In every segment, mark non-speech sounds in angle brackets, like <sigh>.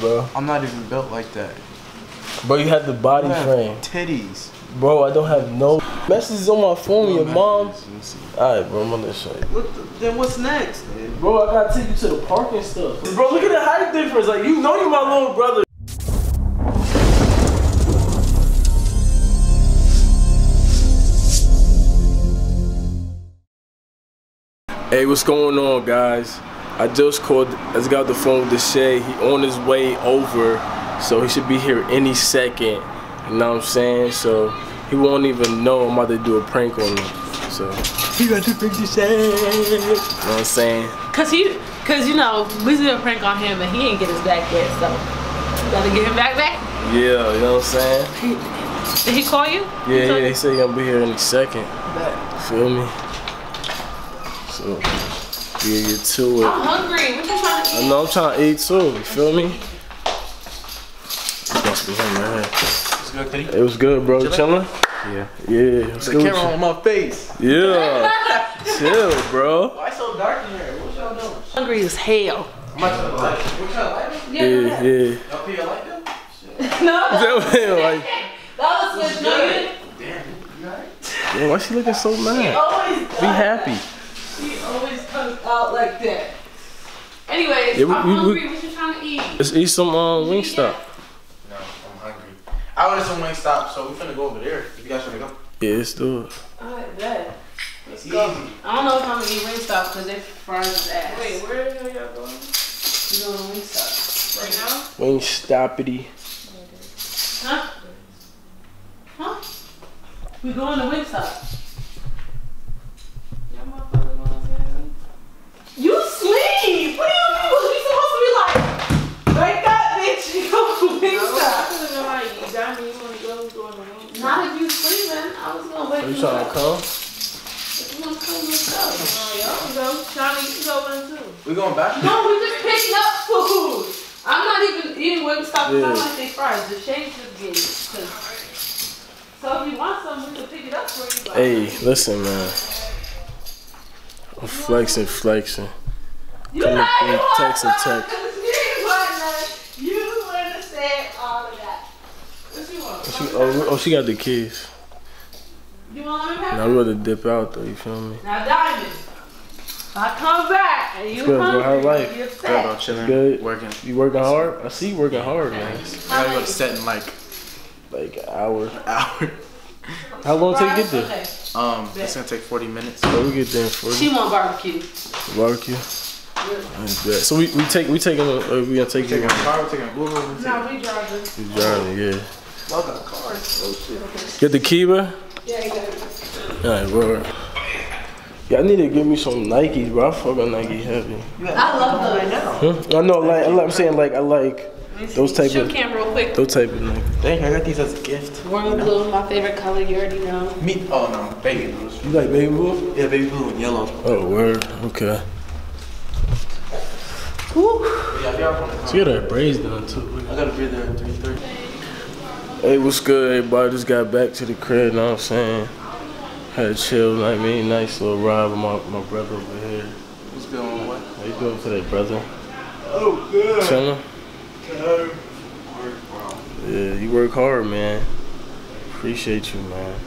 bro. I'm not even built like that. Bro, you have the body I have frame. Titties. Bro, I don't have no messages on my phone. Your mom. Let me see. Alright, bro, I'm on this show. What the, then what's next? man? Bro, I gotta take you to the park and stuff. Bro, look at the height difference. Like, you know you're my little brother. Hey, what's going on, guys? I just called, I just got the phone with Deshae. He on his way over, so he should be here any second. You know what I'm saying? So he won't even know I'm about to do a prank on him. So he got to prank Deshae. You know what I'm saying? Cause he, cause you know, we did a prank on him and he ain't get his back yet, so we gotta get him back back. Yeah, you know what I'm saying? Did he call you? Yeah, told yeah, you? they say he gonna be here any second. Feel me? So, yeah, get to it. I'm hungry. What you trying to I know I'm trying to eat too. You feel me? This must be him, man. What's good, Kitty? It was good, bro. Chillin'? Yeah. Yeah. What's The good with camera on my face. Yeah. <laughs> Chill, bro. Why so dark in here? What y'all doing? Hungry as hell. I'm about to light. What? Yeah, yeah. Y'all pay your light bill? No, like, that was good. No, Damn, you alright? yeah, why she looking so mad? always, Be happy. He always comes out like that. Anyways, Yeah, we- I'm we- we- what you trying to eat? Let's eat some um, Wingstop. No, I'm hungry. I ordered some Wingstop, so we're finna go over there. If you guys wanna go. Yeah, let's do it. Alright, bet. Let's Easy. go. I don't know if I'm gonna eat Wingstop because they fries his ass. Wait, where are y'all going? You going to Wingstop? Right now? Wingstopity. Huh? Huh? We going to Wingstop. Y'all motherfuckers wanna say You sleep! What do you mean? We supposed to be like, wake up, bitch, you go to I Wingstop. was gonna like, you got me, you wanna go, go in the room. Not if you sleeping. I was gonna wake Are you you trying to up. come? If you wanna come, let's go. Oh, y'all can go. Shawty, you can go in too. We going back? No, we just picking up food. I'm not even eating Wingstop because Yeah. I like they fries. Deshae just get it. 'cause- So if you want some, we can pick it up for you. but- Hey, listen, man. I'm flexing, flexing. You Come know up you want text and some, text. 'cause you wanna, you wanna say all of that. What you want? She, oh, oh, she got the keys. You want lemon pepper? Now we gotta dip out though. You feel me? Now, Diamond, if I come back and you good, bro. hungry, How life? you're Good, bro. upset. Chilling. Good. Working. You working hard? I see you working hard, man. I gotta go to set in like Like an hour. an <laughs> hour. How long take to get there? Okay. Um, it's gonna take 40 minutes. So we get there in 40. She want barbecue. Barbecue. That's good. So we, we take we taking a, uh, we gonna take Taking you. a car, we're taking a Uber. we're taking- No, we driving. You driving, yeah. Y'all got cars. Oh shit. Get the key, bro. Yeah, you got it. Alright, bro. Y'all need to give me some Nikes, bro. I fuck on Nike heavy. I love those. Huh? I know, like, I like, I'm saying, like, I like those type Show of, cam real quick. those type of Nike. Dang, I got these as a gift. Royal blue, my favorite color. You already know. Me? Oh no, baby blue. You like baby blue? Yeah, baby blue and yellow. Oh, word. Okay. Woo. Yeah, y'all wanna She got her braids done too. I gotta be there at 3:30. Hey, what's good, everybody? Just got back to the crib, you know what I'm saying? Had a chill, like me, nice little ride with my, my brother over here. What's going on? What? How you doing today, brother? Oh, good. Chillin'? Yeah, you work hard, man. Appreciate you, man.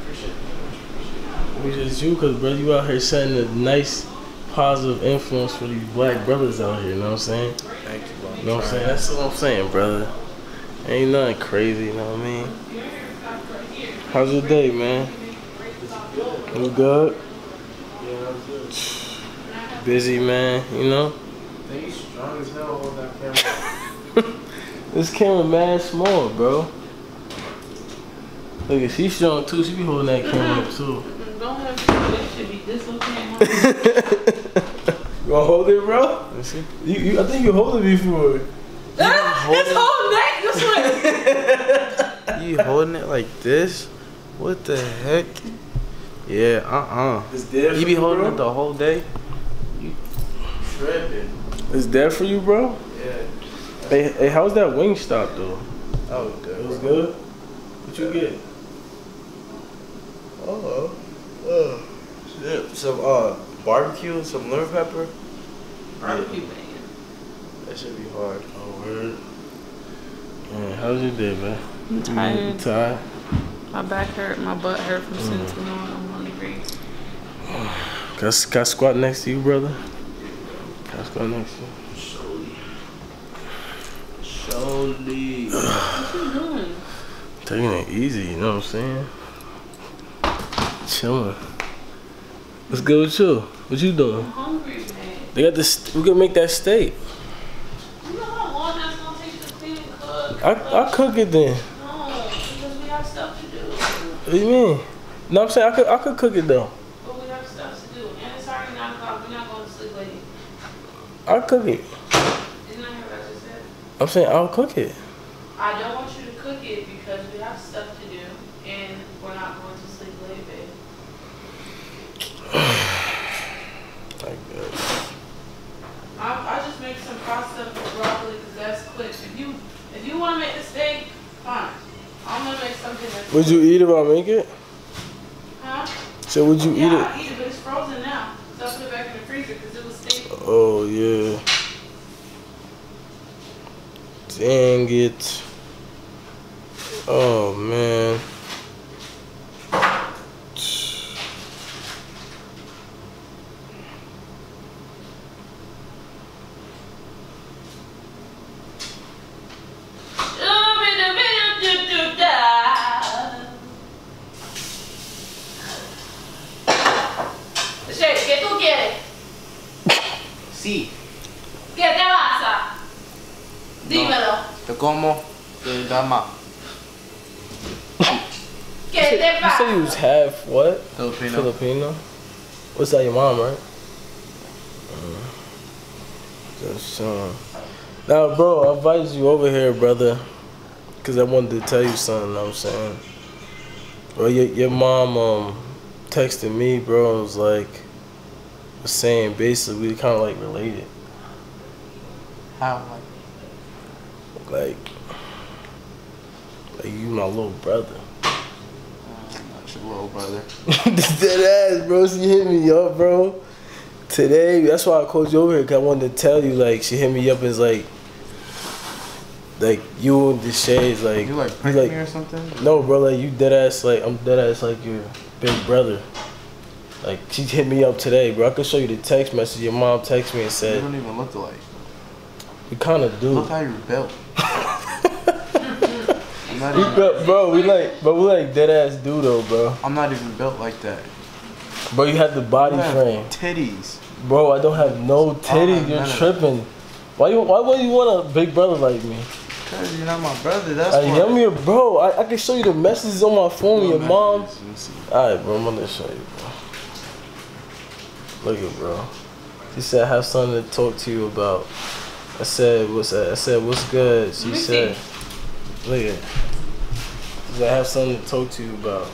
Appreciate. We just you, cause brother, you out here setting a nice, positive influence for these black brothers out here. You know what I'm saying? Thank you, bro. You know what I'm saying? That's what I'm saying, brother. Ain't nothing crazy. You know what I mean? How's your day, man? You good? Busy, man. You know? They strong as hell on that camera. This camera mad small, bro. Look, at she's strong too. She be holding that camera up too. Don't have to. Should be dislocated. You wanna hold it, bro? You, you, I think you hold it before. <laughs> His whole neck this way. <laughs> You holding it like this? What the heck? Yeah, uh-uh. It's dead. You be holding it the whole day? tripping. It's dead for you, bro. Yeah. Hey, hey, how's that Wingstop though? Oh, It good. was good. What you get? Oh, oh. Shit. Some uh barbecue, some lemon pepper. Barbecue man. That should be hard. Oh, word. How was your day, man? I'm tired. Tired? My back hurt. My butt hurt from sitting mm. too long. I'm hungry. Can I, can I squat next to you, brother? Can I squat next to you? Surely. What you doing? Taking it easy, you know what I'm saying? Chilling. What's good with you? What you doing? I'm hungry, man. They got this. We can make that steak. You know how long that's gonna take to clean and cook? I I cook it then. No, because we have stuff to do. What do you mean? No, I'm saying I could I could cook it though. But we have stuff to do. And it's already 9 o'clock. We're not going to sleep late. I'll cook it. Isn't that what I just said? I'm saying I'll cook it. I don't want you to cook it because we have stuff to do and we're not going to sleep late, babe. <sighs> I guess. I'll, I'll just make some pasta with broccoli because that's quick. If you you want to make the steak, fine. I'm gonna make something that's Would you eat it if I make it? Huh? So would you eat it? I'll eat it, but it's frozen now. So I put it back in the freezer because it was steak. Oh yeah. Dang it. Oh man. ¿Qué You said you was half what? Filipino. Filipino. What's that? Your mom, right? Uh, Just uh, now, bro. I invited you over here, brother, because I wanted to tell you something. You know what I'm saying, bro. Your your mom um texted me, bro, and was like was saying basically we kind of like related, How? Like, like like you my little brother. Not your little brother. Dead ass, bro. She hit me up, bro. Today, that's why I called you over here. Cause I wanted to tell you, like, she hit me up and was like, like you and the shades, like, You like you prank like, me or something? no, bro, like you dead ass, like I'm dead ass, like your big brother. Like she hit me up today, bro. I could show you the text message. Your mom texted me and said. You don't even look alike. You kind of do." Look how you're built. I'm not even, built- bro, we like, but we like dead ass dude though, bro. I'm not even built like that. Bro, you have the body have frame, Titties. bro. I don't have no oh, titties. have You're tripping. Why you? Why would you want a big brother like me? Cause you're not my brother. That's I why. am your bro. I, I can show you the messages on my phone. Your mom. let me see. Alright, bro. I'm gonna show you, bro. Look at, bro. She said, "I have something to talk to you about." I said, "What's that?" I said, "What's good?" She said, "Look at." She said, "I have something to talk to you about."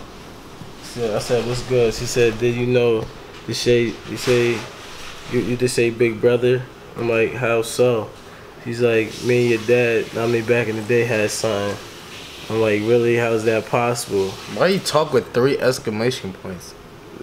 She said, I said, "What's good?" She said, "Did you know?" You say, you say, you you just say big brother. I'm like, "How so?" She's like, "Me and your dad. I mean, back in the day, had something." I'm like, "Really? How's that possible?" Why you talk with three exclamation points?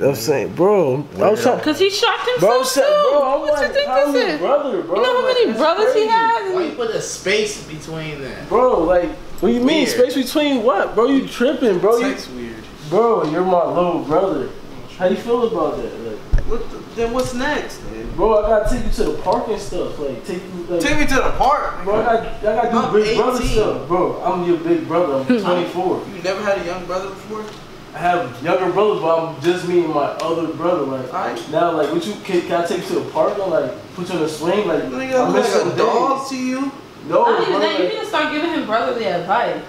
I'm saying, bro, I was trying. Because he shocked himself Bro, too. bro, I'm what like, you think how's this is? brother, bro? You know how Like, many that's brothers he crazy. has? you put a space between that? Bro, like, what do you mean? Weird. Space between what, bro? You tripping, bro? You, weird. bro, you're my little brother. How you feel about that? Like, What the, then what's next? Man? bro, I gotta take you to the park and stuff. Like, take you, like, Take me to the park. bro, I got, I gotta do I'm big brother stuff, bro. I'm your big brother. I'm hmm. 24. You never had a young brother before? I have younger brothers, but I'm just me and my other brother. Like, Alright. now, like, would you can, can I take you to the park and like put you in a swing? Like, Nigga, I I'm miss like some a dog to you. No, Not even bro, that. You need to start giving him brotherly advice.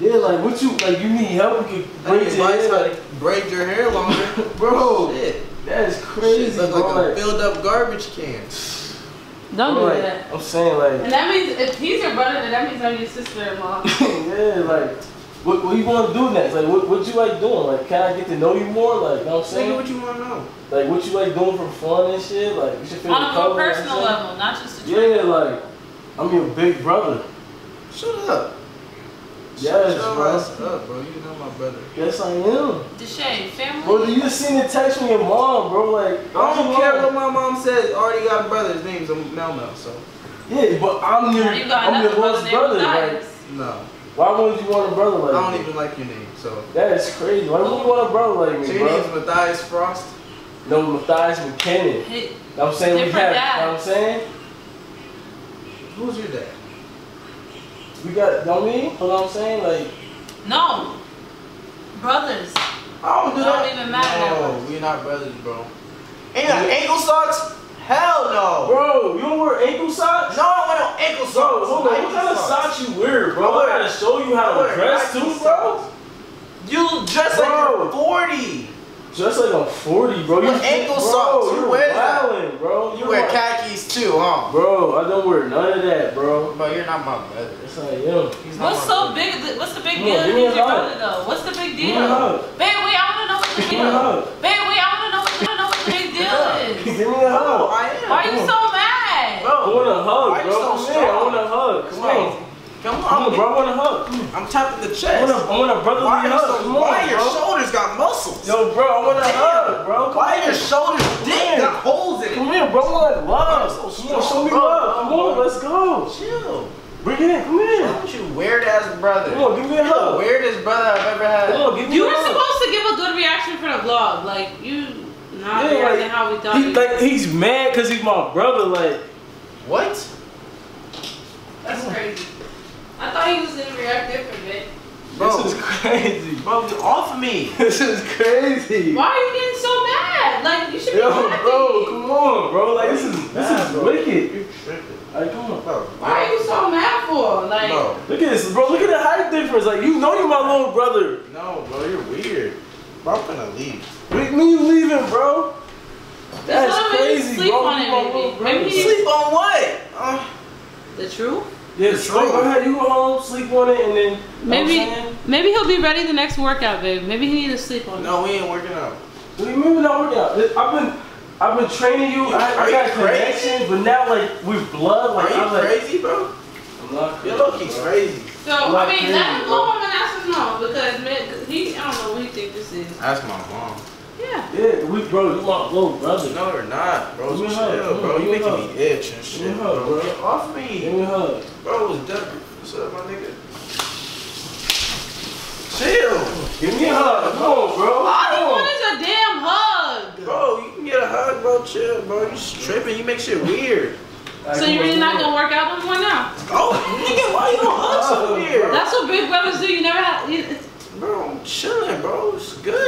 Yeah, like what you like? You need help? You can I your hair. Like, braid your hair longer. <laughs> bro, Shit. that is crazy, Shit look bro. like a filled up garbage can. Don't bro, do like, that. I'm saying like, And that means if he's your brother, then that means I'm your sister-in-law. <laughs> yeah, like, what, what you want to do next? Like, what, what you like doing? Like, can I get to know you more? Like, you know what I'm Nigga, saying? what you want to know? Like, what you like doing for fun and shit? Like, you should feel On a more color, you know what I'm personal level, not just a. Yeah, like, I'm your big brother. Shut up. Yes, Shut bro. ass up, bro. You know my brother. Yes, I am. Deshae, family. Bro, you just seen the text from your mom, bro. Like, I don't what's care what my mom says. Already got a brother. His name's Mel Mel. So Yeah, but I'm your, Now you I'm your another brother lost named brother. Like, no. Why wouldn't you want a brother like I don't me? even like your name, so. That is crazy. Why would you want a brother like So me, your bro? name's Matthias Frost? No, Matthias McKinnon. Hey, Know what I'm saying we Different have. Know what I'm saying? Who's your dad? We got. Know what I mean? Know what I'm saying? Like, No. Brothers. I don't do Don't that. even matter No, we're not brothers, bro. Ain't got ankle socks? Hell no. bro, you don't wear ankle socks? No, I want no ankle Bro, socks. hold on. What Nike kind of socks you wear, bro? I gotta show you how to dress Nike too, bro. You dress like Bro. you're 40. Just like I'm 40, bro. What ankle bro, socks? You wear wears that? wildin', bro. You wear khakis too, huh? Bro, I don't wear none of that, bro. But you're not my brother. It's I am. He's What's my so brother. big? What's the big deal? on, to give me meet a your brother though. What's the big deal? a hug. Babe, wait, I wanna know what the Give big deal. hug. Babe, wait, I wanna know what the, I wanna know what the big deal <laughs> is. Give me a Oh, hug. I am. Why are you so mad? Bro, I want a hug, Why you so Come here. I want a hug. Come Come on. on. Come Come on, on, bro. I want a hug. I'm tapping the I chest. want a, I want a brotherly Why, are you hug. so, Come why on, your bro. shoulders got muscles? Yo, bro, I want a hug, bro. Come Why here. your shoulders Come deep here. got holes in it? Come here, bro. I want love. so Come on, show me bro. love. Come on, let's go. Chill. Bring it in. Come here. Don't you weird ass brother. Come on, give me a You're the hug. weirdest brother I've ever had. Come on, give me You a were hug. supposed to give a good reaction for the vlog. Like you not Yeah, like, how we thought He, you like he's mad because he's my brother. Like, What? That's crazy. I thought he was gonna react different, bitch. Bro. this is crazy. <laughs> Bro, get off of me. This is crazy. Why are you getting so mad? Like you should be Yo, happy. bro, come on, bro. Like this is this Nah, is bro. wicked. You tripping. Like, come on. Bro, Why are you so mad for? Like Bro, Look at this, bro. Look at the height difference. Like, you know you're my little brother. no, bro, you're weird. Bro, I'm gonna leave. What me you leaving, bro? That's tell crazy, sleep bro. on it, maybe. Maybe Sleep on what? Uh, the truth. Yeah, The sleep. Go truth. ahead. You go home, sleep on it, and then. Maybe what I'm saying? maybe he'll be ready the next workout, babe. Maybe he need to sleep on it. no, we ain't working out. What mean we're not working out? I've been, I've been training you. I, I got you crazy? connections, but now like with blood, like Are you I'm like, crazy, bro? I'm not You're crazy, low key crazy. So I mean, crazy, let him bro. go home and ask his mom because man, 'cause he I don't know what he think this is. Ask my mom. Yeah. Yeah, we bro, you my little brother. No, we're not, bro. Give me a Chill, hug. bro. You Give me a making hug. me itch and shit. Give shit, me a hug, bro. bro. Get off Give me. me a hug. Bro, it's W. What's up, my nigga? Chill. Give me a hug. Come on, bro. All he Come on. want is a damn hug. Bro, you can get a hug, bro. Chill, bro. You just tripping. You make shit weird. So you on, really not gonna work out no more now? Oh, nigga, why you gonna hug so weird? That's what big brothers do. You never have. Bro, I'm chilling, bro. It's good.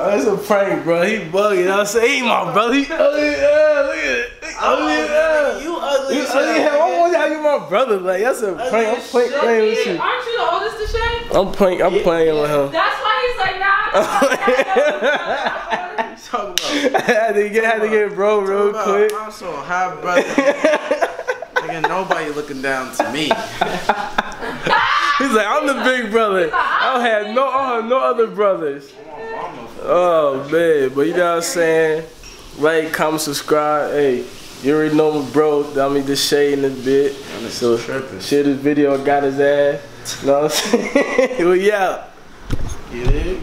Shit, weirdo ass. You, uh, it's a prank, bro. He bugging. I say, he my brother. He ugly. Yeah, look at it. Ugly. Yeah. You ugly. You ugly. hell, hell. I nigga. want how you my brother. Like that's a prank. I'm playing, playing with you. aren't you the oldest Deshae? I'm playing. I'm playing with him. That's why he's like, nah. <laughs> Talking about? I had to get, had to get bro real quick. I'm so high, brother. <laughs> Nigga, nobody looking down to me. He's like, I'm the big brother. I don't have no, I don't have no other brothers. Oh man, but you know what I'm saying? Like, comment, subscribe. Hey, you already know my bro. I mean, Deshae in this bit. So tripping. share this video. Got his ass. You know what I'm <laughs> saying? well, yeah. You dig?